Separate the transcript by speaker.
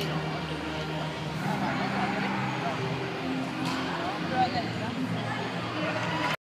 Speaker 1: you. know